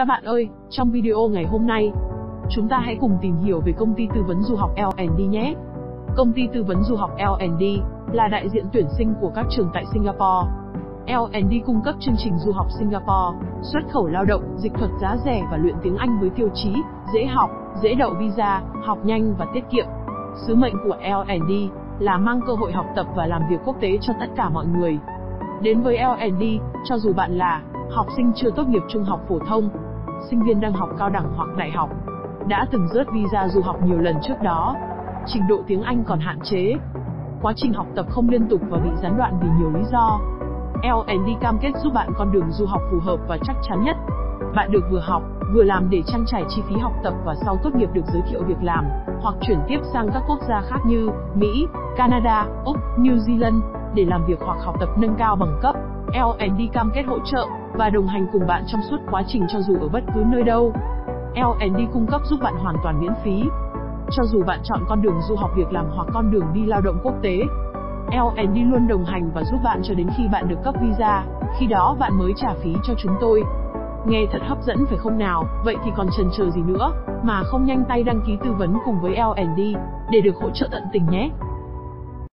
Các bạn ơi, trong video ngày hôm nay, chúng ta hãy cùng tìm hiểu về công ty tư vấn du học L&D nhé. Công ty tư vấn du học L&D là đại diện tuyển sinh của các trường tại Singapore. L&D cung cấp chương trình du học Singapore, xuất khẩu lao động, dịch thuật giá rẻ và luyện tiếng Anh với tiêu chí dễ học, dễ đậu visa, học nhanh và tiết kiệm. Sứ mệnh của L&D là mang cơ hội học tập và làm việc quốc tế cho tất cả mọi người. Đến với L&D, cho dù bạn là học sinh chưa tốt nghiệp trung học phổ thông, sinh viên đang học cao đẳng hoặc đại học, đã từng rớt visa du học nhiều lần trước đó, trình độ tiếng Anh còn hạn chế, quá trình học tập không liên tục và bị gián đoạn vì nhiều lý do. L&D cam kết giúp bạn con đường du học phù hợp và chắc chắn nhất. Bạn được vừa học, vừa làm để trang trải chi phí học tập và sau tốt nghiệp được giới thiệu việc làm, hoặc chuyển tiếp sang các quốc gia khác như Mỹ, Canada, Úc, New Zealand để làm việc hoặc học tập nâng cao bằng cấp. L&D cam kết hỗ trợ và đồng hành cùng bạn trong suốt quá trình cho dù ở bất cứ nơi đâu. L&D cung cấp giúp bạn hoàn toàn miễn phí. Cho dù bạn chọn con đường du học việc làm hoặc con đường đi lao động quốc tế, L&D luôn đồng hành và giúp bạn cho đến khi bạn được cấp visa, khi đó bạn mới trả phí cho chúng tôi. Nghe thật hấp dẫn phải không nào? Vậy thì còn chần chờ gì nữa, mà không nhanh tay đăng ký tư vấn cùng với L&D để được hỗ trợ tận tình nhé.